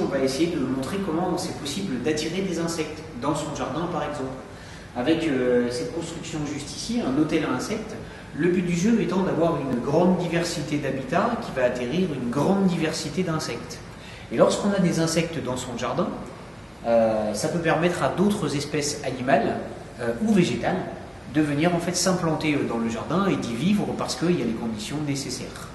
on va essayer de montrer comment c'est possible d'attirer des insectes dans son jardin, par exemple. Avec euh, cette construction juste ici, un hôtel à insectes, le but du jeu étant d'avoir une grande diversité d'habitats qui va atterrir une grande diversité d'insectes. Et lorsqu'on a des insectes dans son jardin, euh, ça peut permettre à d'autres espèces animales euh, ou végétales de venir en fait s'implanter euh, dans le jardin et d'y vivre parce qu'il y a les conditions nécessaires.